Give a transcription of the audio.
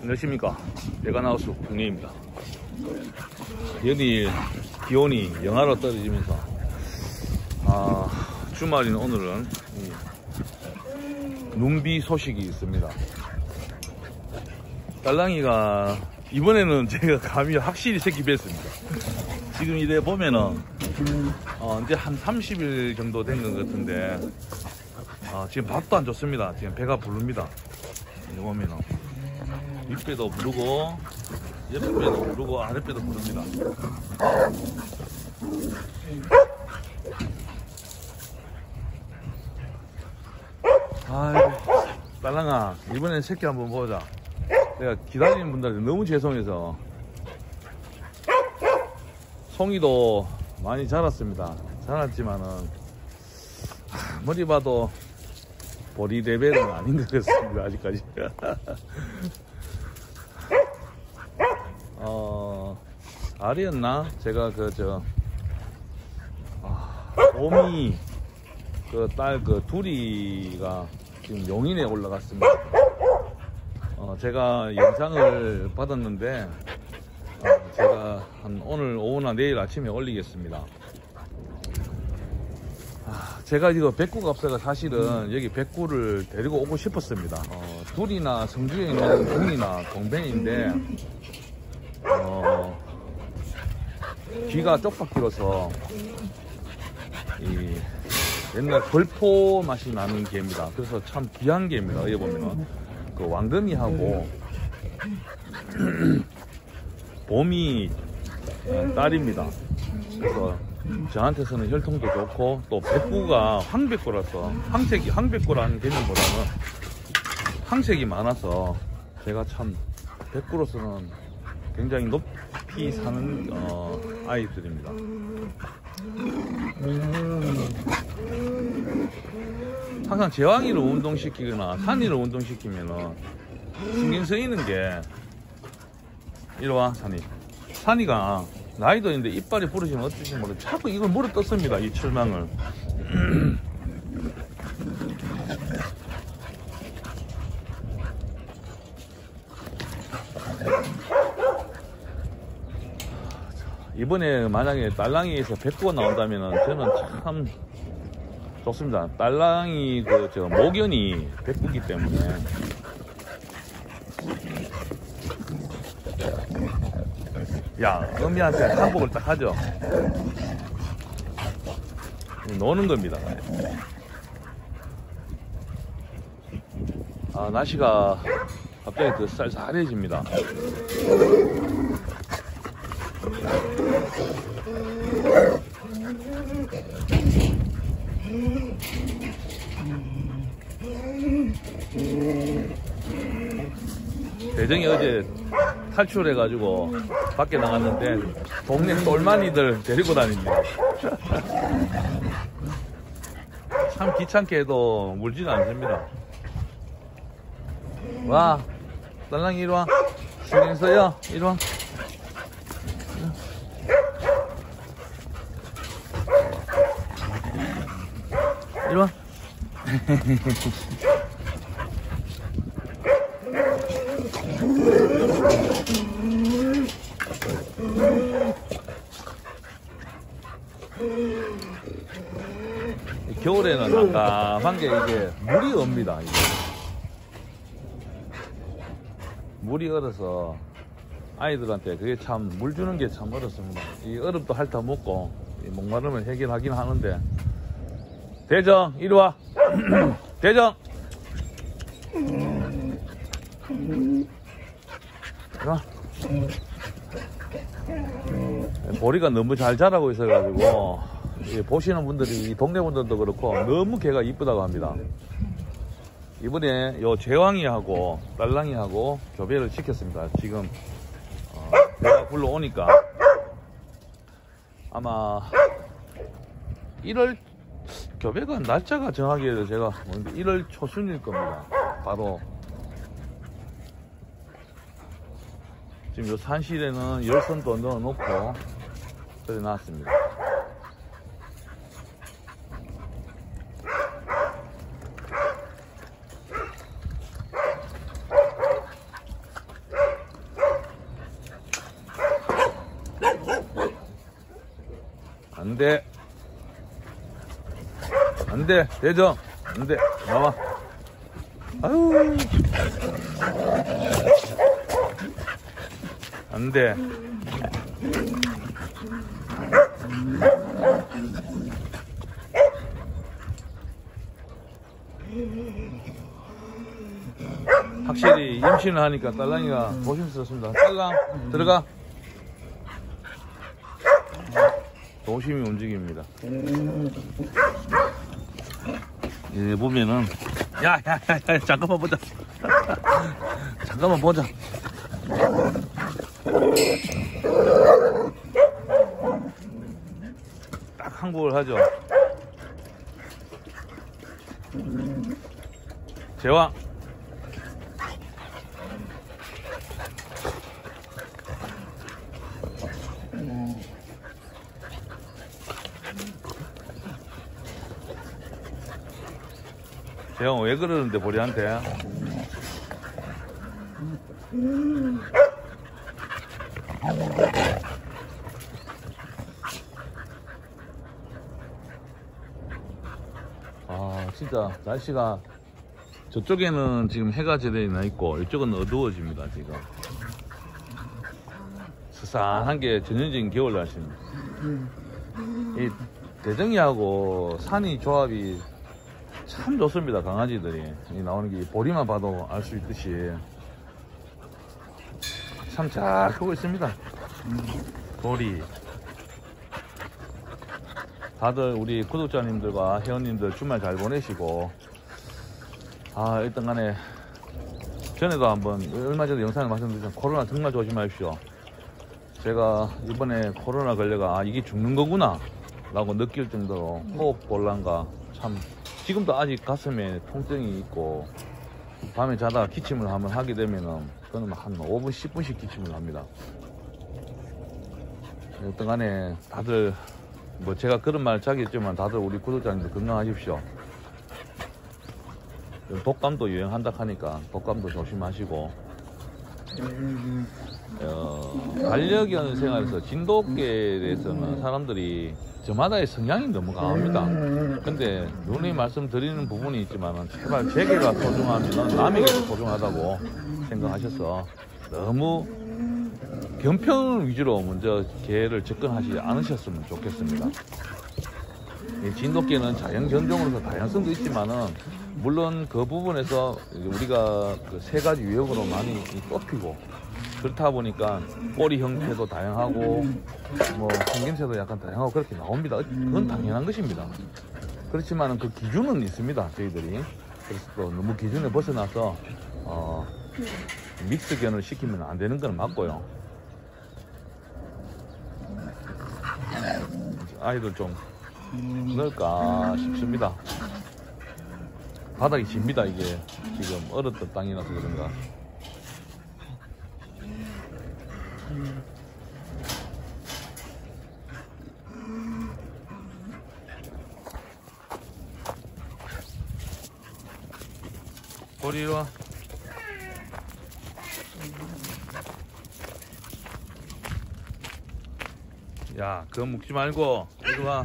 안녕하십니까. 대관하우스 국내입니다. 여기 기온이 영하로 떨어지면서 아, 주말인 오늘은 이 눈비 소식이 있습니다. 딸랑이가 이번에는 제가 감이 확실히 새끼 뺐습니다. 지금 이래 보면은 어, 이제 한 30일 정도 된 것 같은데 어, 지금 밥도 안 좋습니다. 지금 배가 부릅니다. 이거 보면은 윗배도 부르고 옆배도 부르고 아랫배도 부릅니다. 아이고 딸랑아 이번엔 새끼 한번 보자. 내가 기다리는 분들한테 너무 죄송해서. 송이도 많이 자랐습니다. 자랐지만은 하, 머리 봐도 보리 레벨은 아닌 것 같습니다 아직까지 어 알이었나 제가 그 저 아, 봄이 그딸 그 둘이가 지금 용인에 올라갔습니다. 어, 제가 영상을 받았는데 어, 제가 한 오늘 오후나 내일 아침에 올리겠습니다. 아, 제가 이거 백구가 없어가 사실은 여기 백구를 데리고 오고 싶었습니다. 어, 둘이나 성주에 있는 궁이나 동벤인데 어, 귀가 쪽박 길어서 이 옛날 벌포 맛이 나는 개입니다. 그래서 참 귀한 개입니다. 여기 보면은 그 왕금이하고 봄이 딸입니다. 그래서 저한테서는 혈통도 좋고 또 백구가 황백구라서 황색이 황백구라는 개념보다는 황색이 많아서 제가 참 백구로서는 굉장히 높이 사는 어, 아이들입니다. 항상 제왕이를 운동시키거나 산이를 운동시키면은 신경 쓰이는 게 이리 와 산이 산이가 나이도 있는데 이빨이 부러지면 어떨지 모르 자꾸 이걸 물어 떴습니다 이 철망을 이번에 만약에 딸랑이에서 백구가 나온다면 저는 참 좋습니다. 딸랑이 그 저 모견이 백구기 때문에 야 어미한테 한복을 딱 하죠. 노는 겁니다. 아 날씨가 갑자기 그 쌀쌀해집니다. 대정이 어제 탈출해가지고 밖에 나갔는데 동네 똘마니들 데리고 다닙니다. 참 귀찮게 해도 물지는 않습니다. 와, 딸랑이 이리 와. 신경 써요. 이리 와. 이리 와. 겨울에는 깜깜한 게 이게 물이 옵니다. 이게. 물이 얼어서 아이들한테 그게 참 물 주는 게 참 어렵습니다. 이 얼음도 핥아 먹고 이 목마름을 해결하긴 하는데 대정 이리 와 대정 와 보리가 너무 잘 자라고 있어가지고 이 보시는 분들이 이 동네 분들도 그렇고 너무 개가 이쁘다고 합니다. 이번에 요 제왕이하고 딸랑이하고 교배를 시켰습니다. 지금 어, 내가 불러오니까 아마 1월 교배가 날짜가 정하기에도 제가 1월 초순일 겁니다. 바로 지금 요 산실에는 열선도 넣어놓고 들여놨습니다. 안 돼. 안돼 대정 안돼 나와 아유 안돼 확실히 임신을 하니까 딸랑이가 조심스럽습니다. 딸랑 들어가. 조심히 움직입니다. 예, 보면은 야야야 야, 야, 잠깐만 보자. 잠깐만 보자. 딱 항복을 하죠. 제왕. 재영 왜 그러는데 보리한테? 아 진짜 날씨가 저쪽에는 지금 해가 제대로 나 있고 이쪽은 어두워집니다 지금 스산한 게 전형적인 겨울 날씨입니다 이 대정이하고 산이 조합이 참 좋습니다 강아지들이. 이 나오는 게 보리만 봐도 알 수 있듯이. 참 잘 크고 있습니다. 보리. 다들 우리 구독자님들과 회원님들 주말 잘 보내시고. 아 일단 간에 전에도 한번 얼마 전에 영상을 말씀드렸지만 코로나 정말 조심하십시오. 제가 이번에 코로나 걸려가 아 이게 죽는 거구나 라고 느낄 정도로 호흡곤란과 참 지금도 아직 가슴에 통증이 있고 밤에 자다가 기침을 한번 하게 되면은 저는 한 5분 10분씩 기침을 합니다. 어떤 간에 다들 뭐 제가 그런 말 자겠지만 다들 우리 구독자님들 건강하십시오. 독감도 유행한다 하니까 독감도 조심하시고. 어, 반려견 생활에서 진돗개에 대해서는 사람들이 저마다의 성향이 너무 강합니다. 근데 누누이 말씀드리는 부분이 있지만 제발 제개가 소중하면 남에게도 소중하다고 생각하셔서 너무 견평 위주로 먼저 개를 접근하지 않으셨으면 좋겠습니다. 이 진돗개는 자연 견종으로서 다양성도 있지만은 물론 그 부분에서 우리가 그 세 가지 유형으로 많이 뽑히고 그렇다 보니까 꼬리 형태도 다양하고 뭐 생김새도 약간 다양하고 그렇게 나옵니다. 그건 당연한 것입니다. 그렇지만 그 기준은 있습니다. 저희들이 그래서 또 너무 기준에 벗어나서 어, 믹스견을 시키면 안 되는 건 맞고요. 아이들 좀 넣을까 싶습니다. 바닥이 집니다 이게 지금 얼었던 땅이라서 그런가. 보리 이리 와. 야, 그거 묶지 말고 이리 와.